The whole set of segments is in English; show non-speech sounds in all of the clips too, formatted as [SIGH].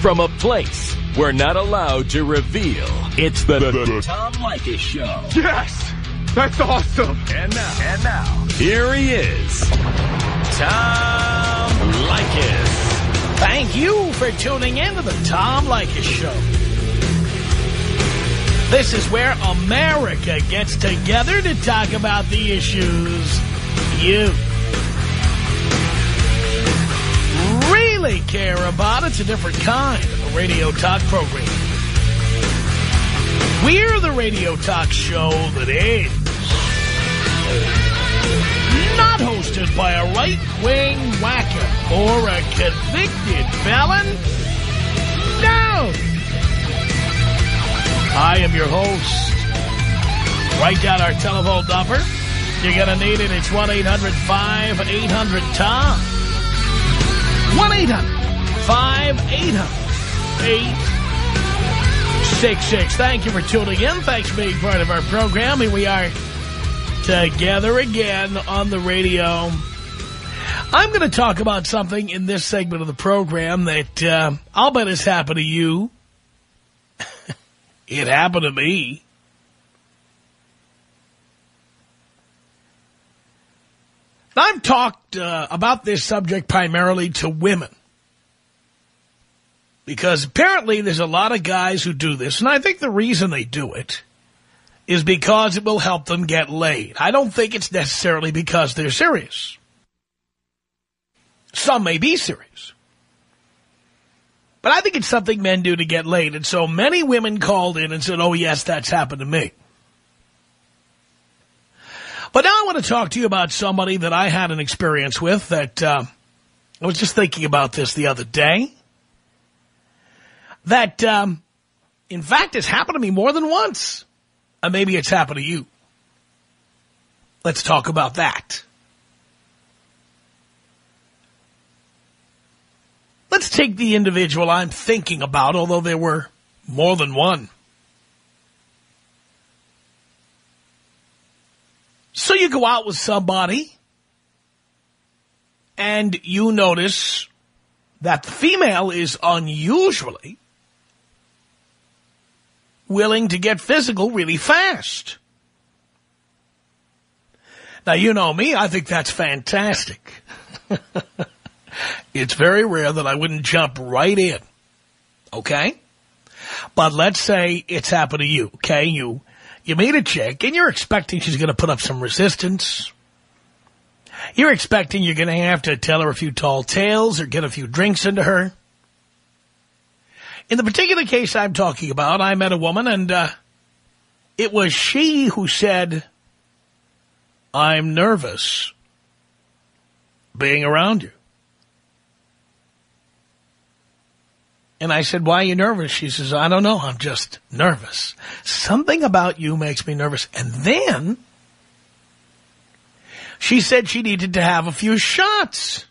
from a place we're not allowed to reveal. It's the, the, the Tom Leykis Show. Yes! That's awesome! And now, and now, here he is, Tom Leykis. Thank you for tuning in to the Tom Leykis Show. This is where America gets together to talk about the issues you really care about. It's a different kind of a radio talk program. We're the radio talk show that is not hosted by a right-wing whacker or a convicted felon. No! I am your host. Write down our telephone number. You're going to need it. It's 1-800-5800-TOM. 1-800-5800-866. Thank you for tuning in. Thanks for being part of our program. Here we are together again on the radio. I'm going to talk about something in this segment of the program that uh, I'll bet has happened to you. [LAUGHS] it happened to me. I've talked uh, about this subject primarily to women. Because apparently there's a lot of guys who do this, and I think the reason they do it is because it will help them get laid. I don't think it's necessarily because they're serious. Some may be serious. But I think it's something men do to get laid, and so many women called in and said, oh, yes, that's happened to me. But now I want to talk to you about somebody that I had an experience with that uh, I was just thinking about this the other day. That, um, in fact, has happened to me more than once. And maybe it's happened to you. Let's talk about that. Let's take the individual I'm thinking about, although there were more than one. So you go out with somebody and you notice that the female is unusually willing to get physical really fast. Now, you know me, I think that's fantastic. [LAUGHS] it's very rare that I wouldn't jump right in, okay? But let's say it's happened to you, okay? You you meet a chick, and you're expecting she's going to put up some resistance. You're expecting you're going to have to tell her a few tall tales or get a few drinks into her. In the particular case I'm talking about, I met a woman, and uh, it was she who said, I'm nervous being around you. And I said, why are you nervous? She says, I don't know. I'm just nervous. Something about you makes me nervous. And then she said she needed to have a few shots.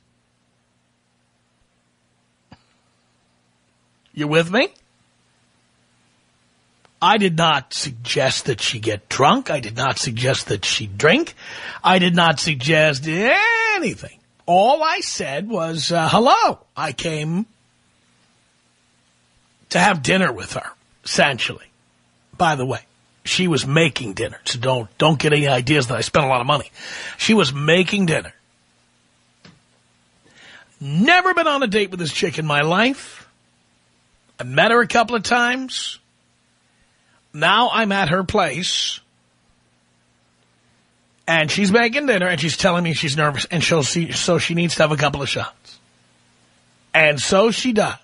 You with me? I did not suggest that she get drunk. I did not suggest that she drink. I did not suggest anything. All I said was, uh, hello. I came to have dinner with her, essentially. By the way, she was making dinner, so don't don't get any ideas that I spent a lot of money. She was making dinner. Never been on a date with this chick in my life. I met her a couple of times. Now I'm at her place. And she's making dinner and she's telling me she's nervous and she'll see, so she needs to have a couple of shots. And so she does.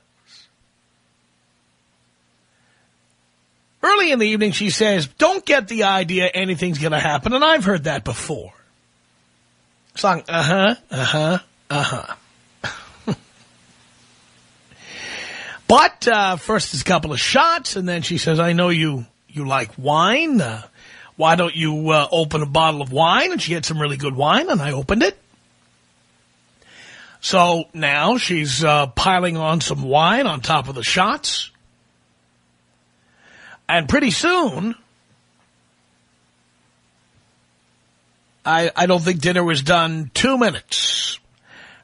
Early in the evening, she says, don't get the idea anything's going to happen. And I've heard that before. Song, uh-huh, uh-huh, uh-huh. [LAUGHS] but uh, first is a couple of shots, and then she says, I know you, you like wine. Uh, why don't you uh, open a bottle of wine? And she had some really good wine, and I opened it. So now she's uh, piling on some wine on top of the shots. And pretty soon, I, I don't think dinner was done two minutes.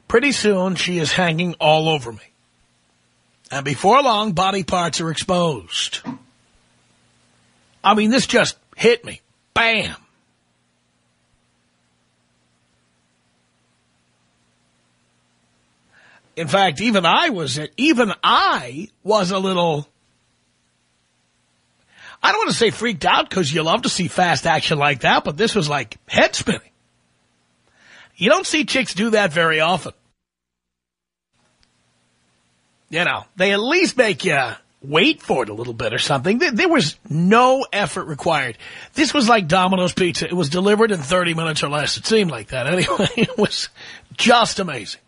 Pretty soon, she is hanging all over me. And before long, body parts are exposed. I mean, this just hit me. Bam. In fact, even I was, even I was a little, I don't want to say freaked out because you love to see fast action like that, but this was like head spinning. You don't see chicks do that very often. You know, they at least make you wait for it a little bit or something. There was no effort required. This was like Domino's Pizza. It was delivered in 30 minutes or less. It seemed like that. [LAUGHS] Anyway, it was just amazing.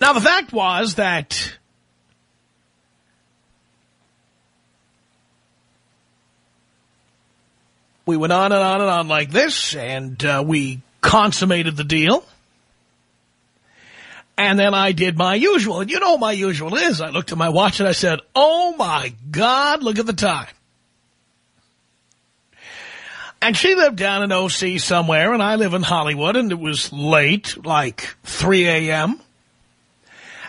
Now, the fact was that we went on and on and on like this, and uh, we consummated the deal. And then I did my usual. And you know what my usual is. I looked at my watch and I said, oh, my God, look at the time. And she lived down in O.C. somewhere, and I live in Hollywood, and it was late, like 3 a.m.,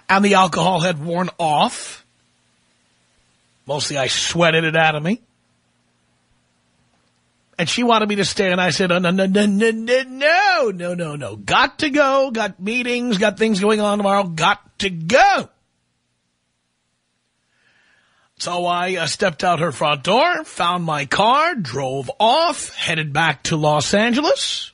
and the alcohol had worn off. Mostly I sweated it out of me. And she wanted me to stay, and I said, oh, no, no, no, no, no, no, no, no, no. Got to go, got meetings, got things going on tomorrow, got to go. So I uh, stepped out her front door, found my car, drove off, headed back to Los Angeles.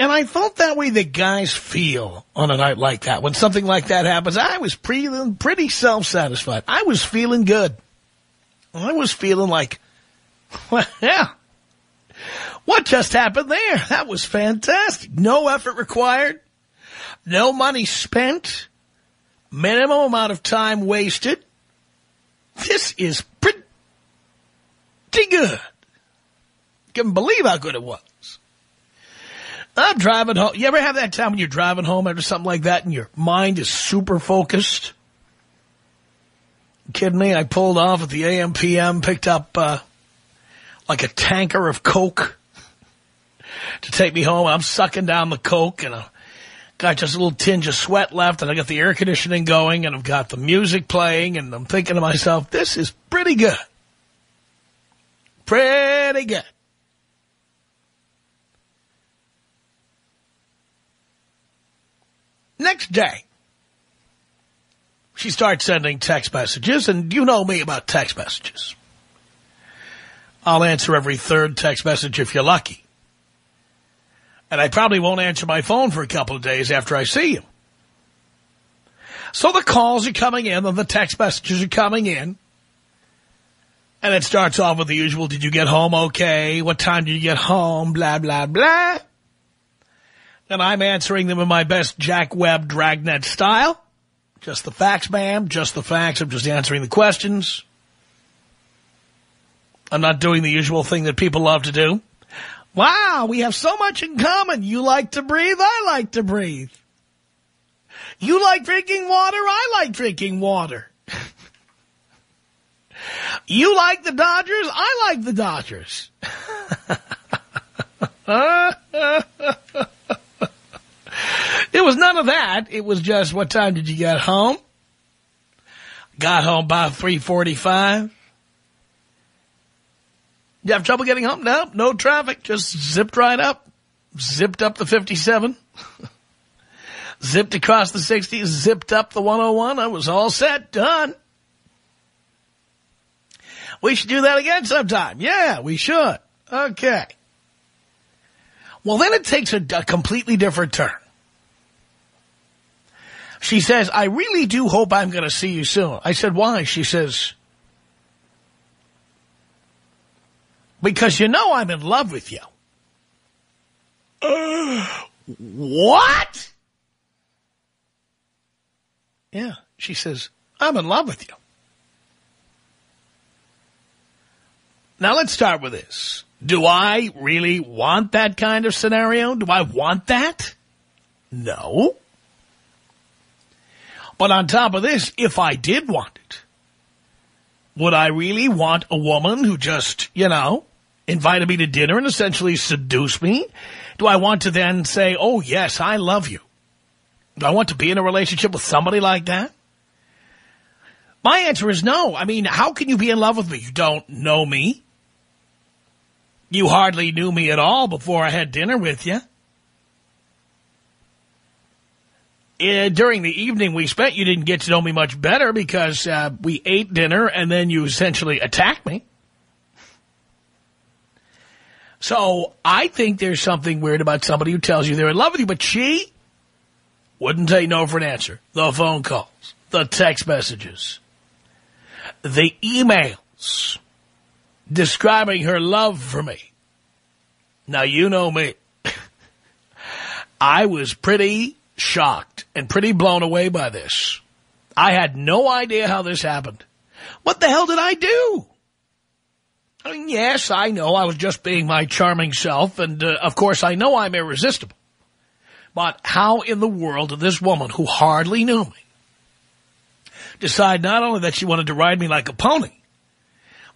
And I felt that way that guys feel on a night like that. When something like that happens, I was pretty, pretty self-satisfied. I was feeling good. I was feeling like, [LAUGHS] yeah. What just happened there? That was fantastic. No effort required. No money spent. Minimum amount of time wasted. This is pretty good. Can believe how good it was. I'm driving home. You ever have that time when you're driving home after something like that and your mind is super focused? You kidding me? I pulled off at the AM PM, picked up uh, like a tanker of Coke to take me home. I'm sucking down the Coke and I got just a little tinge of sweat left and I got the air conditioning going and I've got the music playing and I'm thinking to myself, this is pretty good. Pretty good. Next day, she starts sending text messages, and you know me about text messages. I'll answer every third text message if you're lucky. And I probably won't answer my phone for a couple of days after I see you. So the calls are coming in and the text messages are coming in. And it starts off with the usual, did you get home okay? What time did you get home? Blah, blah, blah. And I'm answering them in my best Jack Webb dragnet style. Just the facts, ma'am. Just the facts. I'm just answering the questions. I'm not doing the usual thing that people love to do. Wow, we have so much in common. You like to breathe, I like to breathe. You like drinking water, I like drinking water. [LAUGHS] you like the Dodgers, I like the Dodgers. [LAUGHS] it was none of that. It was just, what time did you get home? Got home by 345. You have trouble getting home? No, no traffic. Just zipped right up. Zipped up the 57. [LAUGHS] zipped across the 60. Zipped up the 101. I was all set. Done. We should do that again sometime. Yeah, we should. Okay. Well, then it takes a, a completely different turn. She says, I really do hope I'm going to see you soon. I said, why? She says, because you know I'm in love with you. Uh, what? Yeah, she says, I'm in love with you. Now let's start with this. Do I really want that kind of scenario? Do I want that? No. But on top of this, if I did want it, would I really want a woman who just, you know, invited me to dinner and essentially seduced me? Do I want to then say, oh, yes, I love you? Do I want to be in a relationship with somebody like that? My answer is no. I mean, how can you be in love with me? You don't know me. You hardly knew me at all before I had dinner with you. Uh, during the evening we spent, you didn't get to know me much better because uh, we ate dinner and then you essentially attacked me. So I think there's something weird about somebody who tells you they're in love with you, but she wouldn't take no for an answer. The phone calls, the text messages, the emails describing her love for me. Now, you know me. [LAUGHS] I was pretty shocked and pretty blown away by this. I had no idea how this happened. What the hell did I do? Yes, I know I was just being my charming self, and uh, of course I know I'm irresistible. But how in the world did this woman, who hardly knew me, decide not only that she wanted to ride me like a pony,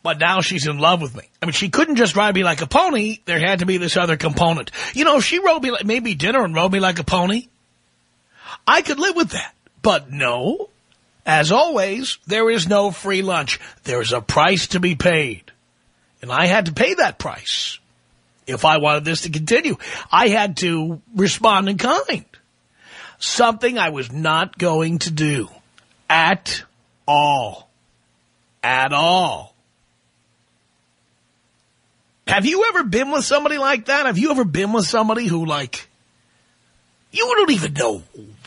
but now she's in love with me. I mean, she couldn't just ride me like a pony. There had to be this other component. You know, if she rode me, like, made me dinner and rode me like a pony, I could live with that. But no, as always, there is no free lunch. There is a price to be paid. And I had to pay that price if I wanted this to continue. I had to respond in kind. Something I was not going to do at all. At all. Have you ever been with somebody like that? Have you ever been with somebody who, like, you don't even know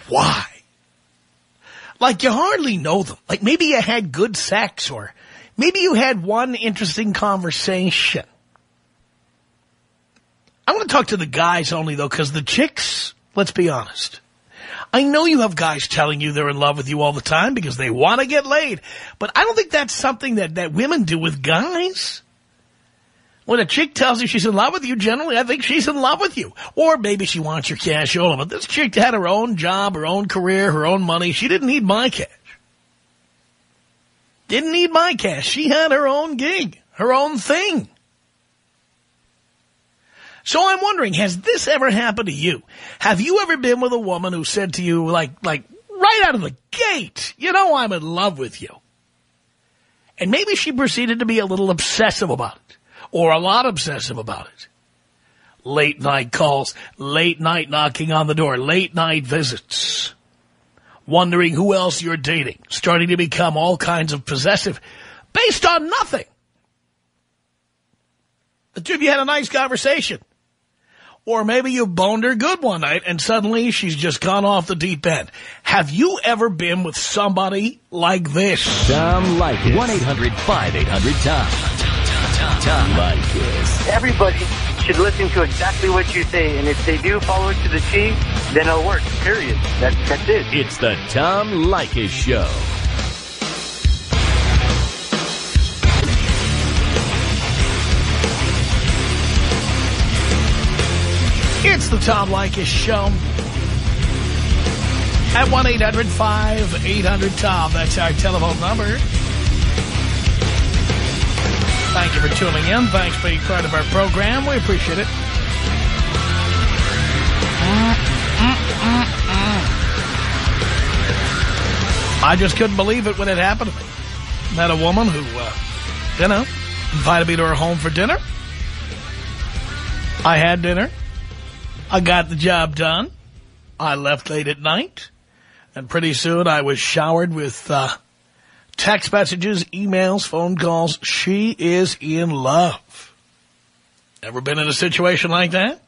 why? Like, you hardly know them. Like, maybe you had good sex or maybe you had one interesting conversation. I want to talk to the guys only, though, because the chicks, let's be honest. I know you have guys telling you they're in love with you all the time because they want to get laid. But I don't think that's something that, that women do with guys. When a chick tells you she's in love with you, generally I think she's in love with you. Or maybe she wants your cash all of it. this chick had her own job, her own career, her own money. She didn't need my cash. Didn't need my cash. She had her own gig, her own thing. So I'm wondering, has this ever happened to you? Have you ever been with a woman who said to you, like, like right out of the gate, you know I'm in love with you? And maybe she proceeded to be a little obsessive about it, or a lot obsessive about it. Late night calls, late night knocking on the door, late night visits, wondering who else you're dating, starting to become all kinds of possessive based on nothing. The two of you had a nice conversation. Or maybe you boned her good one night and suddenly she's just gone off the deep end. Have you ever been with somebody like this? Tom Leykis. 1-800-5800-TOM. Tom Leykis. Everybody should listen to exactly what you say, and if they do follow it to the T, then it'll work, period. That, that's it. It's the Tom Leykis Show. It's the Tom Leykis Show. At 1-800-5800-TOM. That's our telephone number. Thank you for tuning in. Thanks for being part of our program. We appreciate it. I just couldn't believe it when it happened. Met a woman who, uh, you know, invited me to her home for dinner. I had dinner. I got the job done. I left late at night. And pretty soon I was showered with uh, text messages, emails, phone calls. She is in love. Ever been in a situation like that?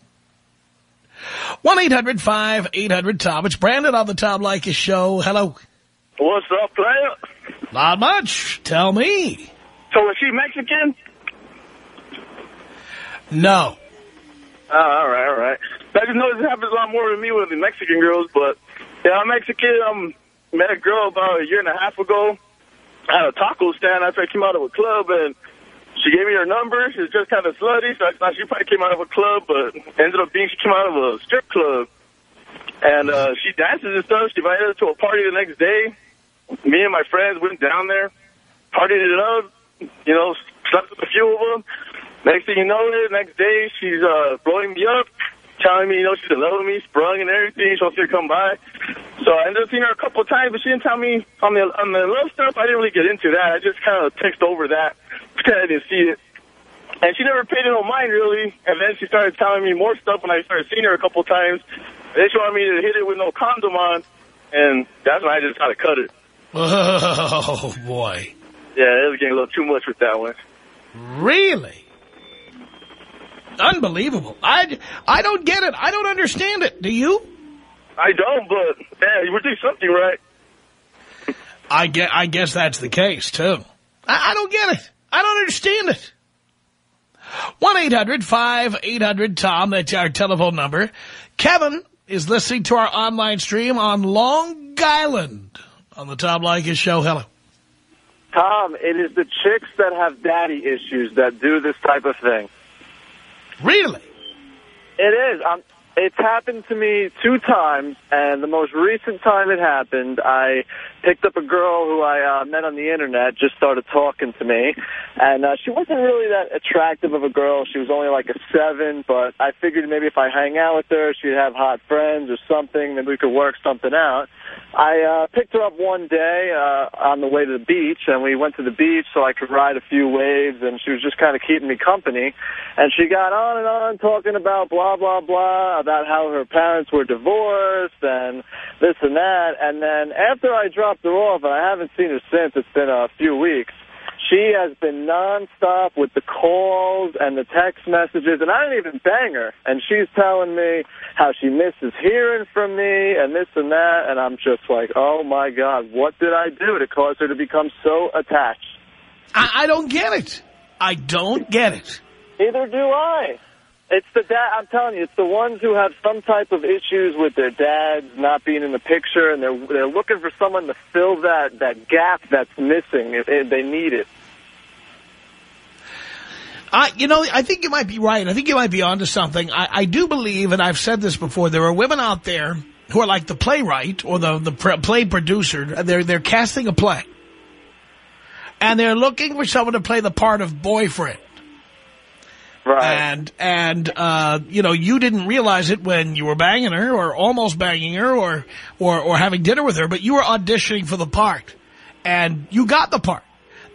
1-800-5800-TOM. It's Brandon on the Tom Leykis Show. Hello. What's up, player? Not much. Tell me. So is she Mexican? No. Oh, all right, all right. I just noticed it happens a lot more with me with the Mexican girls, but yeah, I'm Mexican. Um, met a girl about a year and a half ago at a taco stand after I came out of a club, and she gave me her number. She was just kind of slutty, so I thought she probably came out of a club, but ended up being she came out of a strip club. And uh, she dances and stuff. She invited us to a party the next day. Me and my friends went down there, partied it up, you know, slept with a few of them. Next thing you know, the next day she's uh, blowing me up. Telling me, you know, she's in love with me, sprung and everything. She wants me to come by. So I ended up seeing her a couple of times, but she didn't tell me on the on the love stuff. I didn't really get into that. I just kind of text over that. Kind of didn't see it. And she never paid it no mind, really. And then she started telling me more stuff when I started seeing her a couple of times. And then she wanted me to hit it with no condom on. And that's when I just kind of cut it. [LAUGHS] Oh, boy. Yeah, it was getting a little too much with that one. Really? Unbelievable. I, I don't get it. I don't understand it. Do you? I don't, but, yeah, you would do something right. I, get, I guess that's the case, too. I, I don't get it. I don't understand it. 1-800-5800-TOM. That's our telephone number. Kevin is listening to our online stream on Long Island on the Tom Leykis show. Hello. Tom, it is the chicks that have daddy issues that do this type of thing. Really? It is. Um, it's happened to me two times, and the most recent time it happened, I picked up a girl who I uh, met on the Internet, just started talking to me, and uh, she wasn't really that attractive of a girl. She was only like a seven, but I figured maybe if I hang out with her, she'd have hot friends or something, maybe we could work something out. I uh, picked her up one day uh, on the way to the beach, and we went to the beach so I could ride a few waves, and she was just kind of keeping me company. And she got on and on talking about blah, blah, blah, about how her parents were divorced and this and that. And then after I dropped her off, and I haven't seen her since, it's been a few weeks, she has been nonstop with the calls and the text messages, and I didn't even bang her. And she's telling me how she misses hearing from me and this and that, and I'm just like, oh, my God, what did I do to cause her to become so attached? I, I don't get it. I don't get it. Neither do I. It's the dad. I'm telling you, it's the ones who have some type of issues with their dads not being in the picture, and they're they're looking for someone to fill that that gap that's missing. If, if they need it. I, you know, I think you might be right. I think you might be onto something. I, I do believe, and I've said this before, there are women out there who are like the playwright or the the play producer. They're they're casting a play, and they're looking for someone to play the part of boyfriend. Right. And, and uh, you know, you didn't realize it when you were banging her or almost banging her or, or, or having dinner with her, but you were auditioning for the part. And you got the part.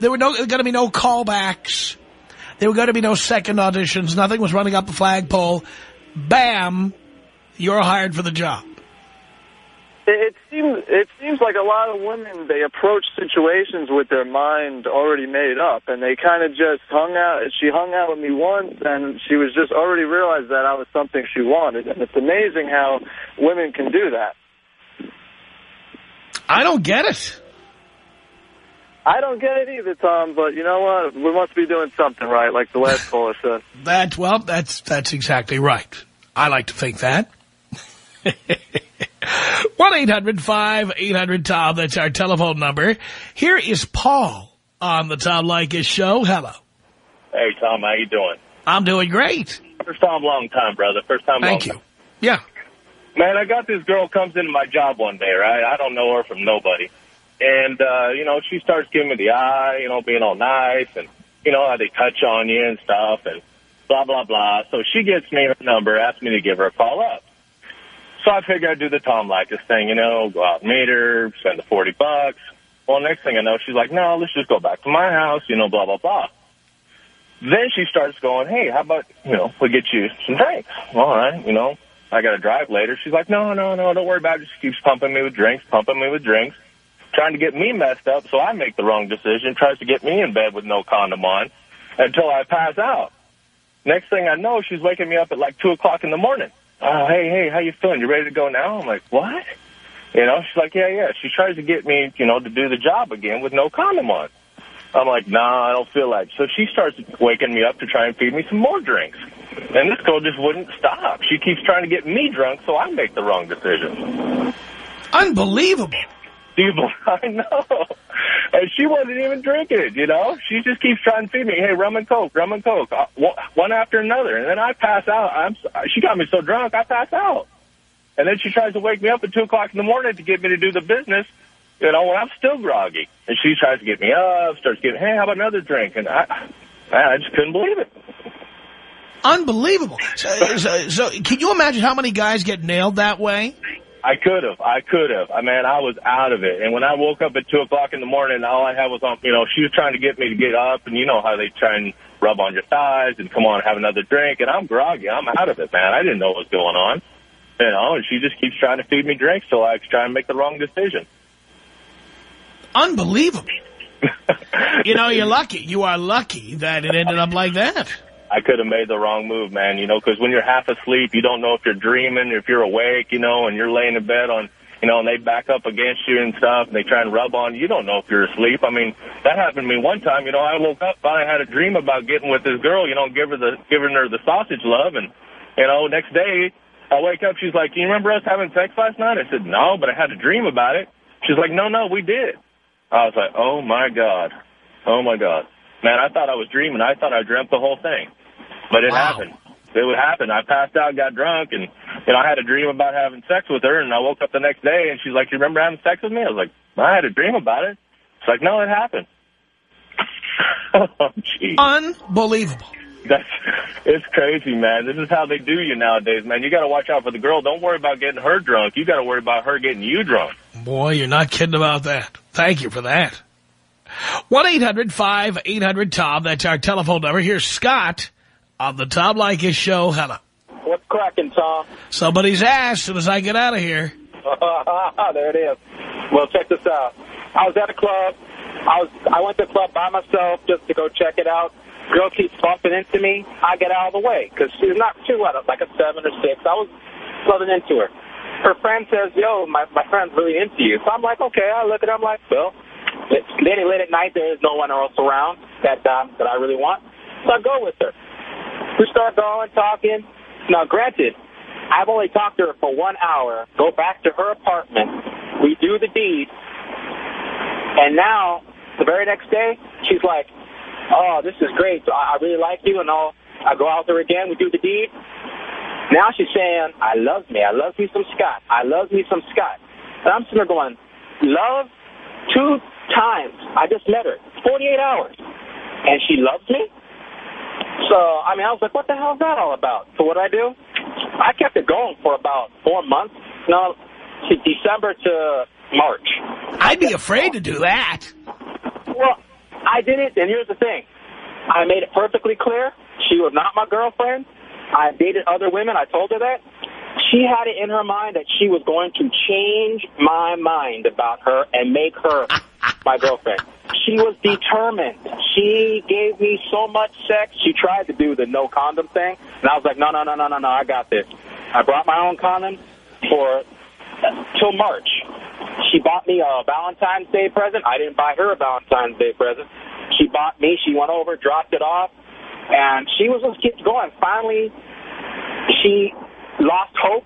There were no, going to be no callbacks. There were going to be no second auditions. Nothing was running up a flagpole. Bam, you're hired for the job. It seems it seems like a lot of women they approach situations with their mind already made up, and they kind of just hung out. She hung out with me once, and she was just already realized that I was something she wanted, and it's amazing how women can do that. I don't get it. I don't get it either, Tom. But you know what? We must be doing something right, like the last caller said. That's well, that's that's exactly right. I like to think that. [LAUGHS] 1-800-5800-TOM. That's our telephone number. Here is Paul on the Tom Leykis show. Hello. Hey, Tom. How you doing? I'm doing great. First time, long time, brother. First time, Thank you. time. Yeah. Man, I got this girl comes into my job one day, right? I don't know her from nobody. And, uh, you know, she starts giving me the eye, you know, being all nice and, you know, how they touch on you and stuff and blah, blah, blah. So she gets me her number, asks me to give her a call up. So I figure I'd do the Tom Leykis thing, you know, go out and meet her, spend the 40 bucks. Well, next thing I know, she's like, no, let's just go back to my house, you know, blah, blah, blah. Then she starts going, hey, how about, you know, we'll get you some drinks. All right, you know, I got to drive later. She's like, no, no, no, don't worry about it. Just keeps pumping me with drinks, pumping me with drinks, trying to get me messed up so I make the wrong decision, tries to get me in bed with no condom on until I pass out. Next thing I know, she's waking me up at like 2 o'clock in the morning. Oh, hey, hey, how you feeling? You ready to go now? I'm like, what? You know, she's like, yeah, yeah. She tries to get me, you know, to do the job again with no condom on. I'm like, nah, I don't feel like. So she starts waking me up to try and feed me some more drinks. And this girl just wouldn't stop. She keeps trying to get me drunk so I make the wrong decision. Unbelievable. Do [LAUGHS] you? I know. Wasn't even drinking it, you know? She just keeps trying to feed me, hey, rum and coke, rum and coke, uh, one- one after another. And then I pass out. I'm, she got me so drunk, I pass out. And then she tries to wake me up at 2 o'clock in the morning to get me to do the business, you know, when I'm still groggy. And she tries to get me up, starts getting, hey, how about another drink? And I, I just couldn't believe it. Unbelievable. So, so, so can you imagine how many guys get nailed that way? I could have. I could have. I mean, I was out of it. And when I woke up at 2 o'clock in the morning, all I had was on, you know, she was trying to get me to get up. And you know how they try and rub on your thighs and come on, have another drink. And I'm groggy. I'm out of it, man. I didn't know what was going on. You know, and she just keeps trying to feed me drinks so I try and make the wrong decision. Unbelievable. [LAUGHS] you know, you're lucky. You are lucky that it ended up like that. I could have made the wrong move, man, you know, because when you're half asleep, you don't know if you're dreaming, if you're awake, you know, and you're laying in bed on, you know, and they back up against you and stuff, and they try and rub on you. You don't know if you're asleep. I mean, that happened to me one time. You know, I woke up, I had a dream about getting with this girl, you know, give her the, giving her the sausage love, and, you know, next day, I wake up, she's like, you remember us having sex last night? I said, no, but I had a dream about it. She's like, no, no, we did. I was like, oh, my God. Oh, my God. Man, I thought I was dreaming. I thought I dreamt the whole thing. But it Wow. happened. It would happen. I passed out, got drunk, and, you know, I had a dream about having sex with her, and I woke up the next day, and she's like, you remember having sex with me? I was like, I had a dream about it. She's like, no, it happened. [LAUGHS] oh, jeez. Unbelievable. That's, it's crazy, man. This is how they do you nowadays, man. You got to watch out for the girl. Don't worry about getting her drunk. You got to worry about her getting you drunk. Boy, you're not kidding about that. Thank you for that. 1-800-5800-TOM. That's our telephone number. Here's Scott on the Tom Leykis Show. Hello. What's cracking, Tom? Somebody's ass as soon as I get out of here. [LAUGHS] there it is. Well, check this out. I was at a club. I was I went to the club by myself just to go check it out. Girl keeps bumping into me. I get out of the way because she's not too what, like a seven or six. I was loving into her. Her friend says, "Yo, my my friend's really into you." So I'm like, "Okay." I look at her. I'm like, "Well, it's late late at night. There is no one else around that um, that I really want." So I go with her. We start going, talking. Now, granted, I've only talked to her for one hour. Go back to her apartment. We do the deed. And now, the very next day, she's like, oh, this is great. I, really like you. And all. I go out there again. We do the deed. Now she's saying, I love me. I love me some Scott. I love me some Scott. And I'm sitting there going, love two times. I just met her. 48 hours. And she loves me? So, I mean, I was like, what the hell is that all about? So what did I do? I kept it going for about four months. No, to December to March. I'd be afraid to do that. Well, I did it, and here's the thing. I made it perfectly clear. She was not my girlfriend. I dated other women. I told her that. She had it in her mind that she was going to change my mind about her and make her [LAUGHS] my girlfriend. She was determined. She gave me so much sex. She tried to do the no condom thing, and I was like, no, no, no, no, no, no, I got this. I brought my own condom for till March. She bought me a Valentine's Day present. I didn't buy her a Valentine's Day present. She bought me. She went over, dropped it off, and she was just kept going. Finally, she lost hope,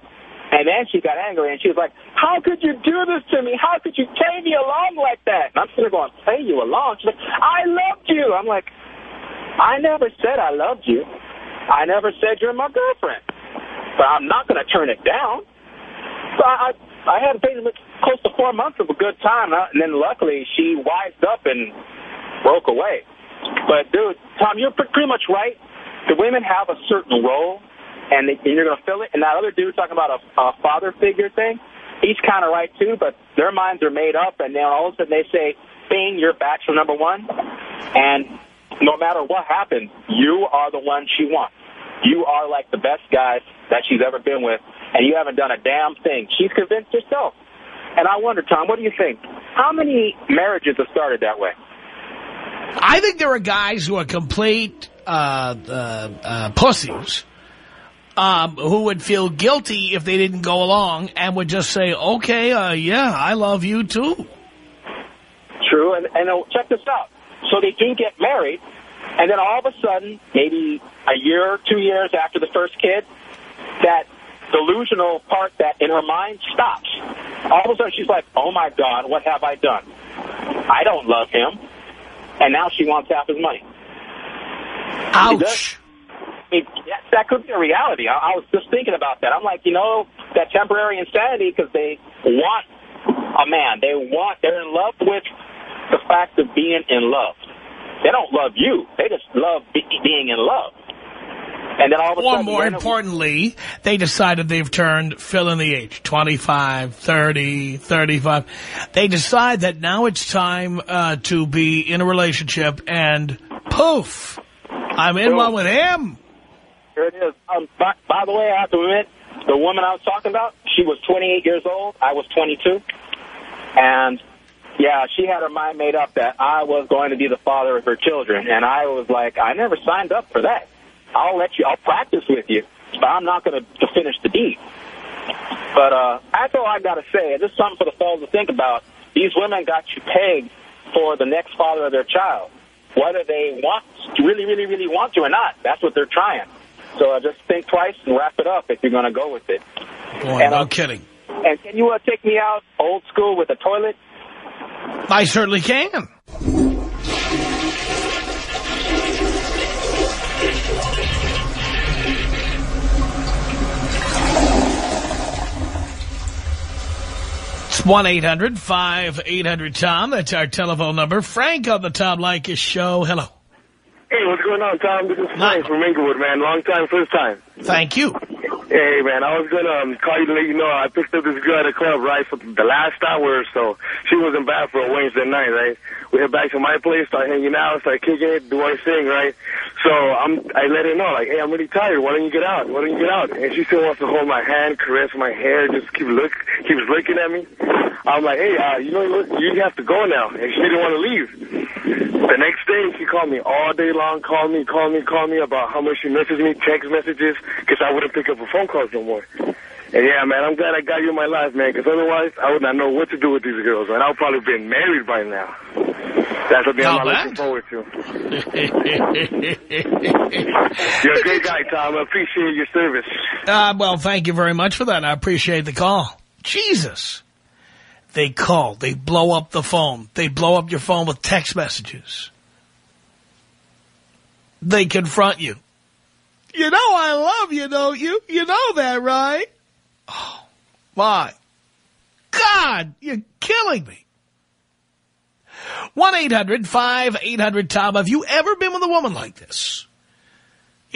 and then she got angry, and she was like, how could you do this to me? How could you play me along like that? And I'm sitting there going, play you along? She's like, I loved you. I'm like, I never said I loved you. I never said you're my girlfriend. But I'm not going to turn it down. So I, I, I had basically close to four months of a good time, uh, and then luckily she wised up and broke away. But dude, Tom, you're pretty much right. The women have a certain role, and, and you're going to fill it. And that other dude talking about a, a father figure thing, he's kind of right too. But their minds are made up, and then all of a sudden they say, "Bing, you're bachelor number one," and no matter what happens, you are the one she wants. You are like the best guy that she's ever been with, and you haven't done a damn thing. She's convinced herself. And I wonder, Tom, what do you think? How many marriages have started that way? I think there are guys who are complete uh, uh, uh, pussies um, who would feel guilty if they didn't go along and would just say, okay, uh, yeah, I love you too. True, and, and uh, check this out. So they do get married, and then all of a sudden, maybe a year, two years after the first kid, that delusional part that in her mind stops. All of a sudden, she's like, "Oh my God, what have I done? I don't love him," and now she wants half his money. Ouch. I mean, that, could be a reality. I, I was just thinking about that. I'm like, you know, that temporary insanity because they want a man. They want, they're in love with the fact of being in love. They don't love you. They just love be, being in love. And then all of a Or sudden... more it- importantly, they decided they've turned, fill in the age, 25, 30, 35. They decide that now it's time uh, to be in a relationship and poof, I'm in Boom. love with him. Here it is. Um, by, by the way, I have to admit, the woman I was talking about, she was 28 years old. I was 22. And, yeah, she had her mind made up that I was going to be the father of her children. And I was like, I never signed up for that. I'll let you, I'll practice with you, but I'm not going to finish the deed. But uh, that's all I got to say. This is something for the fellas to think about. These women got you pegged for the next father of their child, whether they want really, really, really want to or not. That's what they're trying. So uh, just think twice and wrap it up if you're going to go with it. Boy, And, no uh, kidding. And can you uh, take me out old school with a toilet? I certainly can. It's 1-800-5800-TOM. That's our telephone number. Frank on the Tom Leykis show. Hello. Going on, Tom? This is Frank from Inglewood, man. Long time, first time. Thank you. Hey, man, I was going to um, call you to let you know I picked up this girl at a club, right, for the last hour or so. She wasn't bad for a Wednesday night, right? We head back to my place, start hanging out, start kicking it, do our thing, right? So I'm, I let her know, like, hey, I'm really tired. Why don't you get out? Why don't you get out? And she still wants to hold my hand, caress my hair, just keep look, keeps looking at me. I'm like, hey, uh, you know, you have to go now. And she didn't want to leave. The next day, she called me all day long, called me, called me, called me about how much she misses me, text messages, because I wouldn't pick up her phone calls no more. And yeah, man, I'm glad I got you in my life, man, because otherwise I would not know what to do with these girls, and I would probably been married by now. That's something I'm not looking forward to. [LAUGHS] You're a great guy, Tom. I appreciate your service. Uh, well, thank you very much for that. I appreciate the call. Jesus. They call. They blow up the phone. They blow up your phone with text messages. They confront you. You know I love you, don't you? You know that, right? Oh, my God, you're killing me. 1-800-5800-TOM. Have you ever been with a woman like this?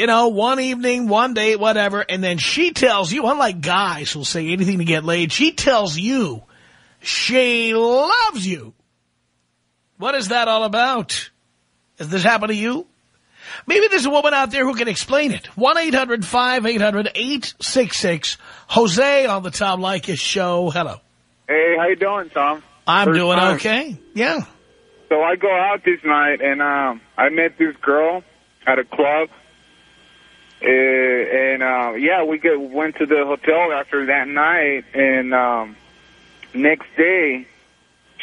you know, one evening, one day, whatever, and then she tells you, unlike guys who'll say anything to get laid, she tells you she loves you. What is that all about? Has this happened to you? Maybe there's a woman out there who can explain it. 1-800-5800-866. Jose on the Tom Leykis show. Hello. Hey, how you doing, Tom? I'm First doing time. okay. Yeah. So I go out this night, and um, I met this girl at a club. Uh, and, uh, yeah, we get, went to the hotel after that night, and um, next day,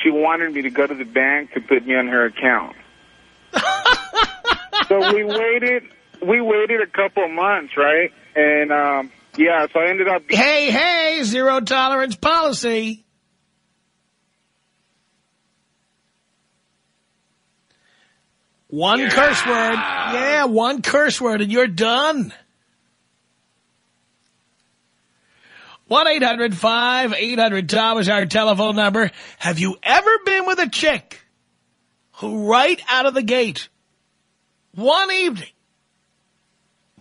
she wanted me to go to the bank to put me on her account. [LAUGHS] so we waited, we waited a couple of months, right? And, um, yeah, so I ended up... Hey, hey, zero tolerance policy. One curse word. Yeah, one curse word and you're done. 1-800-5800-TOM is our telephone number. Have you ever been with a chick who right out of the gate, one evening,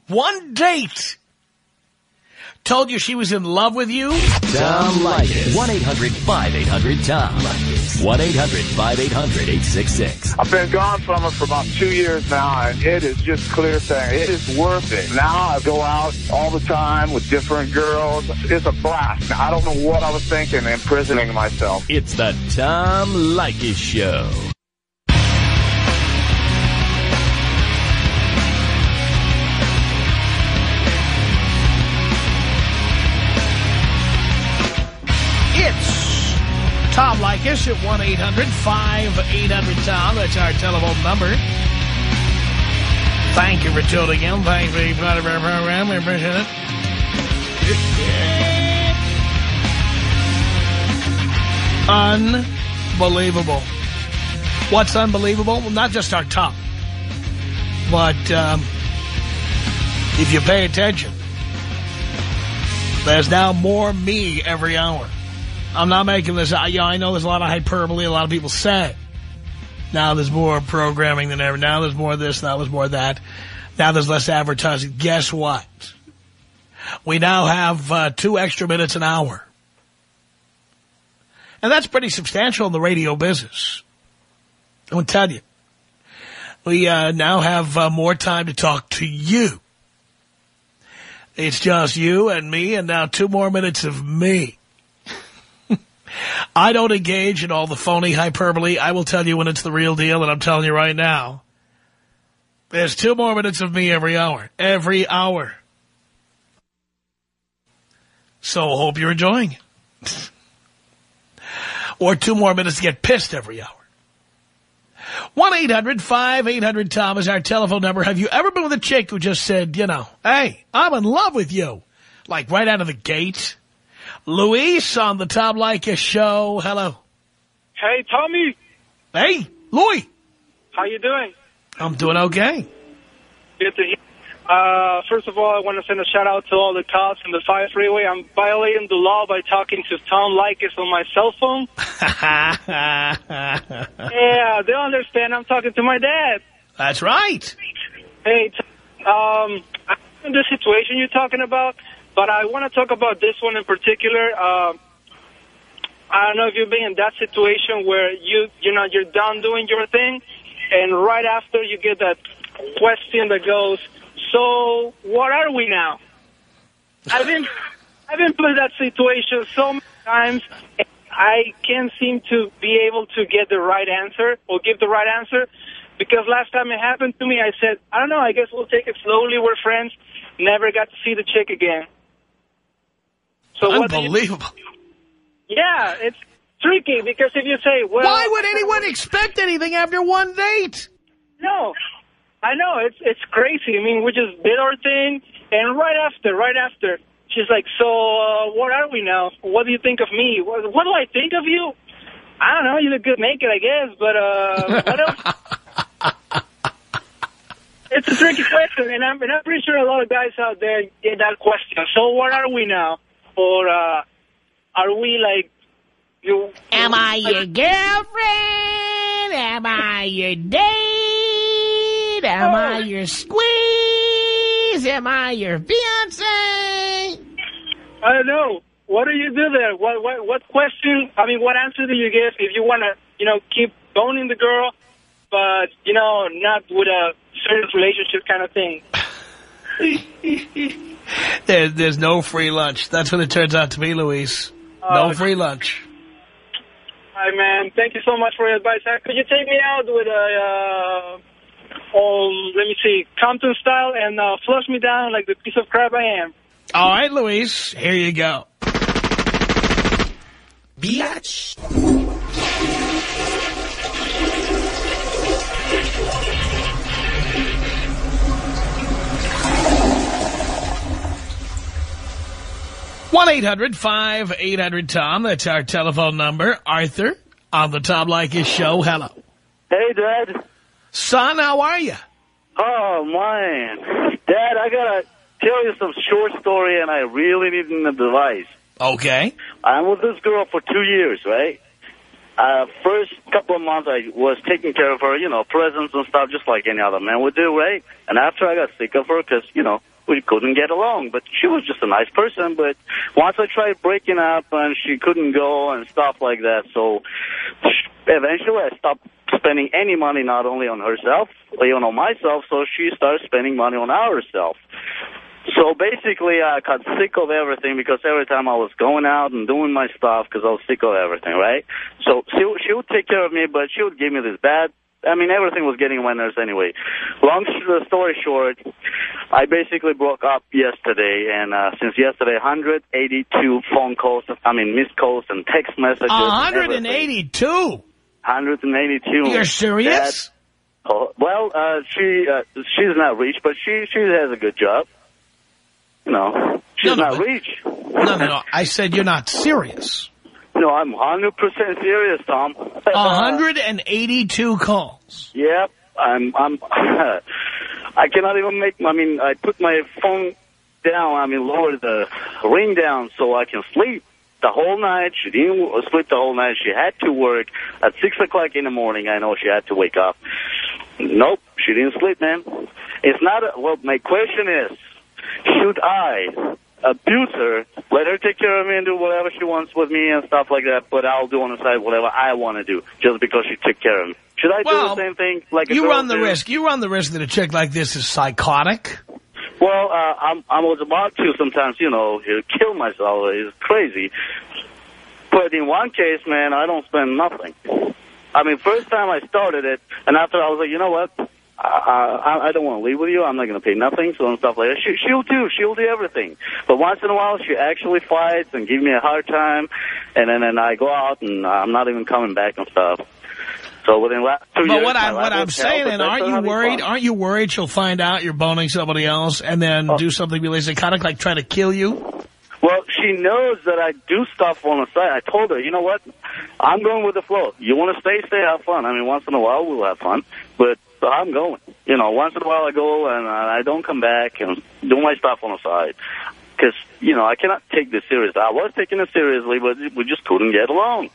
one date, told you she was in love with you? Tom Leykis. 1-800-5800-TOM. 1-800-5800-866. I've been gone from her for about two years now, and it is just clear saying it is worth it. Now I go out all the time with different girls. It's a blast. Now, I don't know what I was thinking imprisoning myself. It's the Tom Leykis Show. Tom Leykis at 1-800-5800-TOM. That's our telephone number. Thank you for tuning in. Thanks for being part of our program. We appreciate it. Unbelievable. What's unbelievable? Well, not just our top, but um, if you pay attention, there's now more me every hour. I'm not making this. I, I know there's a lot of hyperbole. A lot of people say. Now there's more programming than ever. Now there's more this. Now there's more that. Now there's less advertising. Guess what? We now have uh, two extra minutes an hour. And that's pretty substantial in the radio business. I will tell you. We uh, now have uh, more time to talk to you. It's just you and me, and now two more minutes of me. I don't engage in all the phony hyperbole. I will tell you when it's the real deal, and I'm telling you right now. There's two more minutes of me every hour. Every hour. So hope you're enjoying it. [LAUGHS] or two more minutes to get pissed every hour. 1-800-5800-TOM is our telephone number. Have you ever been with a chick who just said, you know, hey, I'm in love with you? Like right out of the gate? Luis on the Tom Leykis show. Hello. Hey, Tommy. Hey, Louis. How you doing? I'm doing okay. Good to hear. Uh, first of all, I want to send a shout out to all the cops in the fire freeway. I'm violating the law by talking to Tom Leykis on my cell phone. [LAUGHS] yeah, they understand. I'm talking to my dad. That's right. Hey, um, in the situation you're talking about, but I want to talk about this one in particular. Uh, I don't know if you've been in that situation where you, you know, you're done doing your thing, and right after you get that question that goes, so what are we now? I've been I've been put in that situation so many times. I can't seem to be able to get the right answer or give the right answer because last time it happened to me, I said, I don't know, I guess we'll take it slowly. We're friends. Never got to see the chick again. So Unbelievable. yeah, it's tricky because if you say, well... Why would anyone expect anything after one date? No, I know, it's it's crazy. I mean, we just did our thing, and right after, right after, she's like, so uh, what are we now? What do you think of me? What, what do I think of you? I don't know. You look good naked, I guess, but uh, what else? it's a tricky question, and I'm, and I'm pretty sure a lot of guys out there get that question. So what are we now? Or uh, are we like... You, Am I [LAUGHS] your girlfriend? Am I your date? Am oh. I your squeeze? Am I your fiance? I don't know. What do you do there? What what what question? I mean, what answer do you give if you want to, you know, keep boning the girl, but you know, not with a serious relationship kind of thing? [LAUGHS] there, there's no free lunch. That's what it turns out to be, Luis. Uh, no free lunch. Hi, man. Thank you so much for your advice. Uh, could you take me out with a, uh, oh, let me see, Compton style and uh, flush me down like the piece of crap I am? All right, Luis. Here you go. Biatch. One 800 tom That's our telephone number. Arthur on the Tom Leykis show. Hello. Hey, Dad. Son, how are you? Oh, man. Dad, I got to tell you some short story, and I really need an advice. Okay. I'm with this girl for two years, right? Uh, first couple of months, I was taking care of her, you know, presents and stuff, just like any other man would do, right? And after I got sick of her, because, you know, we couldn't get along. But she was just a nice person. But once I tried breaking up, and she couldn't go and stuff like that, so eventually I stopped spending any money, not only on herself, but even on myself, so she started spending money on ourselves. So basically, I got sick of everything because every time I was going out and doing my stuff because I was sick of everything, right? So she, she would take care of me, but she would give me this bad I mean, everything was getting my anyway. Long story short, I basically broke up yesterday, and uh, since yesterday, 182 phone calls, I mean, missed calls and text messages. 182? 182. You're serious? That, oh, well, uh, she uh, she's not rich, but she she has a good job. You know, she's no, no, not rich. No, no, no. I said you're not serious. No, I'm 100% serious, Tom. 182 calls. Yep. I'm, I'm, [LAUGHS] I cannot even make, I mean, I put my phone down, I mean, lower the ring down so I can sleep the whole night. She didn't sleep the whole night. She had to work at 6 o'clock in the morning. I know she had to wake up. Nope. she didn't sleep, man. It's not. A, well, my question is, should I abuse her, let her take care of me and do whatever she wants with me and stuff like that, but I'll do on the side whatever I want to do just because she took care of me? Should I Well, do the same thing like a You run the risk. You run the risk that a chick like this is psychotic. Well, uh, I'm, I was about to sometimes, you know, kill myself. It's crazy. But in one case, man, I don't spend nothing. I mean, first time I started it, and after I was like, you know what? I, I, I don't want to leave with you. I'm not going to pay nothing, so and stuff like that. She, she'll do. She'll do everything. But once in a while, she actually fights and gives me a hard time, and then and I go out and I'm not even coming back and stuff. So within the last two But years, what I'm what I'm saying, but aren't you worried? Aren't you worried she'll find out you're boning somebody else and then Oh. do something really psychotic, like try to kill you? Well, she knows that I do stuff on the side. I told her, you know what? I'm going with the flow. You want to stay, stay, have fun. I mean, once in a while we'll have fun, but I'm going. You know, once in a while I go and I don't come back and do my stuff on the side. Because, you know, I cannot take this seriously. I was taking it seriously, but we just couldn't get along.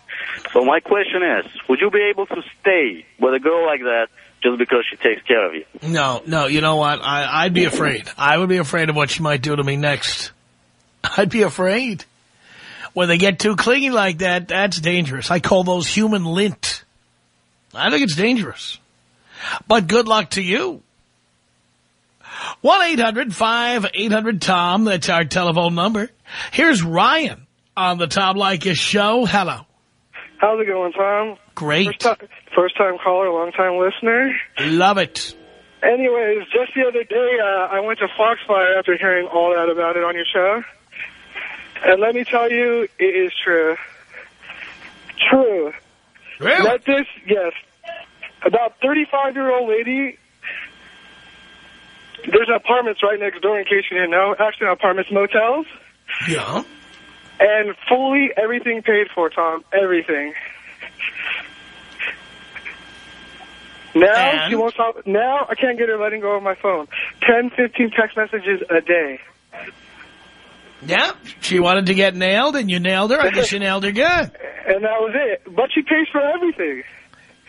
So my question is, would you be able to stay with a girl like that just because she takes care of you? No, no. You know what? I, I'd be afraid. I would be afraid of what she might do to me next. [LAUGHS] I'd be afraid. When they get too clingy like that, that's dangerous. I call those human lint. I think it's dangerous. But good luck to you. 1-800-5800-TOM. That's our telephone number. Here's Ryan on the Tom Leykis show. Hello. How's it going, Tom? Great. First time, first time caller, long time listener. Love it. Anyways, just the other day, uh, I went to Foxfire after hearing all that about it on your show. And let me tell you, it is true. True. Really? Let this, yes. About 35-year-old lady, there's apartments right next door in case you didn't know. Actually, apartments, motels. Yeah. And fully everything paid for, Tom. Everything. Now And? she won't stop. Now I can't get her letting go of my phone. Ten, fifteen text messages a day. Yeah. She wanted to get nailed, and you nailed her. I guess you nailed her good. [LAUGHS] And that was it. But she pays for everything.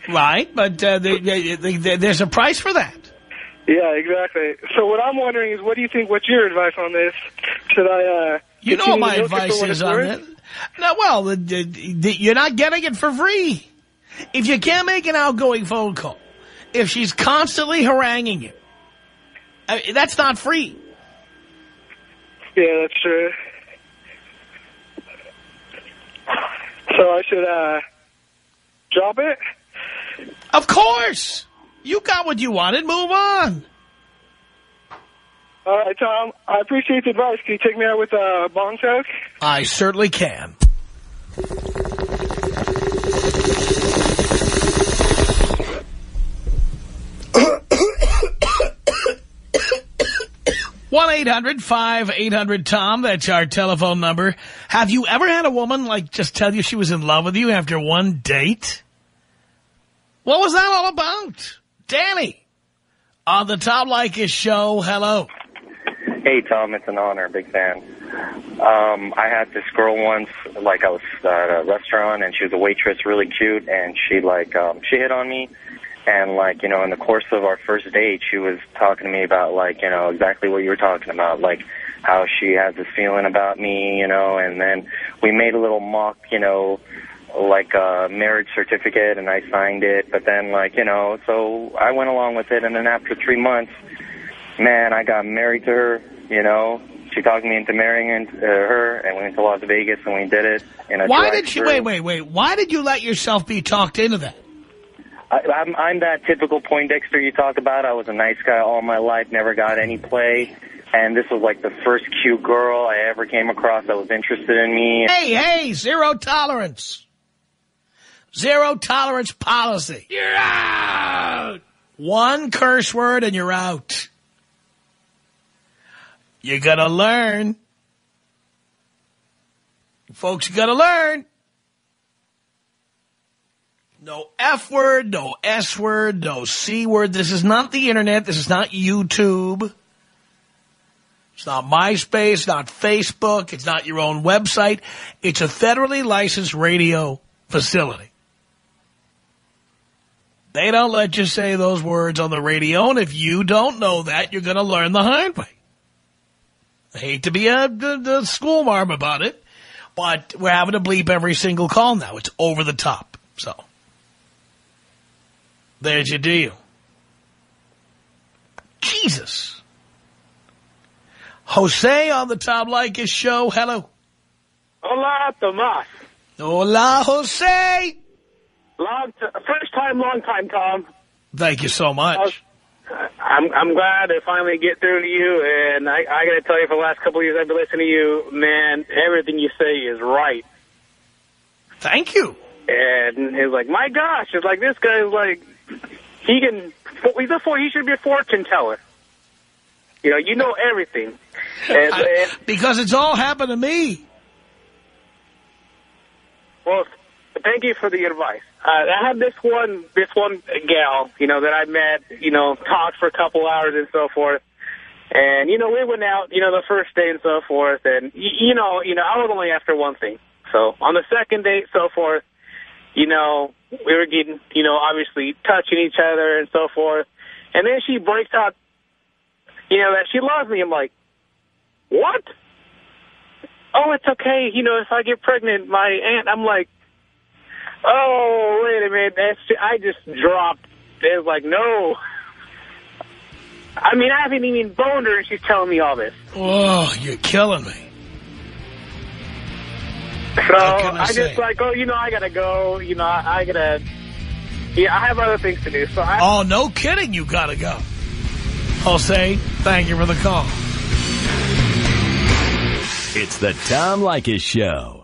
Right, but uh, the, the, the, the, there's a price for that. Yeah, exactly. So what I'm wondering is, what do you think? What's your advice on this? Should I? uh You know what my to milk it for advice is on it. No, well, the, the, the, you're not getting it for free. If you can't make an outgoing phone call, if she's constantly haranguing you, I mean, that's not free. Yeah, that's true. So I should uh drop it. Of course. You got what you wanted. Move on. All right, Tom. I appreciate the advice. Can you take me out with a bong choke? I certainly can. One eight hundred five eight hundred Tom. That's our telephone number. Have you ever had a woman like just tell you she was in love with you after one date? What was that all about, Danny? On the Tom Leykis show. Hello. Hey, Tom, it's an honor. Big fan. Um, I had this girl once, like I was at a restaurant, and she was a waitress, really cute, and she like um, she hit on me, and like you know, in the course of our first date, she was talking to me about like you know exactly what you were talking about, like how she has this feeling about me, you know, and then we made a little mock, you know, like a marriage certificate, and I signed it, but then like you know, so I went along with it, and then after three months man, I got married to her, you know. She talked me into marrying uh, her, and we went to Las Vegas, and we did it. In a Why did drive-thru. wait, wait, wait. Why did you let yourself be talked into that? I, I'm, I'm that typical Poindexter you talk about. I was a nice guy all my life, never got any play. And this was like the first cute girl I ever came across that was interested in me. Hey, hey, zero tolerance. Zero tolerance policy. You're out. One curse word and you're out. You gotta learn. Folks, you gotta learn. No F word, no S word, no C word. This is not the internet. This is not YouTube. It's not MySpace, not Facebook. It's not your own website. It's a federally licensed radio facility. They don't let you say those words on the radio, and if you don't know that, you're going to learn the hard way. I hate to be a, a, a school marm about it, but we're having to bleep every single call now. It's over the top. So, there's your deal. Jesus. Jose on the Tom Leykis show. Hello. Hola, Tomas. Hola, Jose. Long first time, long time, Tom. Thank you so much. Uh, I'm I'm glad to finally get through to you, and I, I got to tell you, for the last couple of years I've been listening to you, man, everything you say is right. Thank you. And it's like, my gosh, it's like this guy's like, he can, he's a, he should be a fortune teller. You know, you know everything. [LAUGHS] And, and, Because it's all happened to me. Well, thank you for the advice. Uh, I had this one, this one gal, you know, that I met, you know, talked for a couple hours and so forth. And, you know, we went out, you know, the first day and so forth. And, you know, you know, I was only after one thing. So on the second date, so forth, you know, we were getting, you know, obviously touching each other and so forth. And then she breaks out, you know, that she loves me. I'm like, what? Oh, it's okay. You know, if I get pregnant, my aunt, I'm like, oh, wait a minute. That's, I just dropped. It was like, no. I mean, I haven't even boned her, and she's telling me all this. Oh, you're killing me. So I I, just like, oh, you know, I gotta go. You know, I, I gotta. Yeah, I have other things to do. So I. Oh, no kidding. You got to go. Jose, thank you for the call. It's the Tom Leykis Show.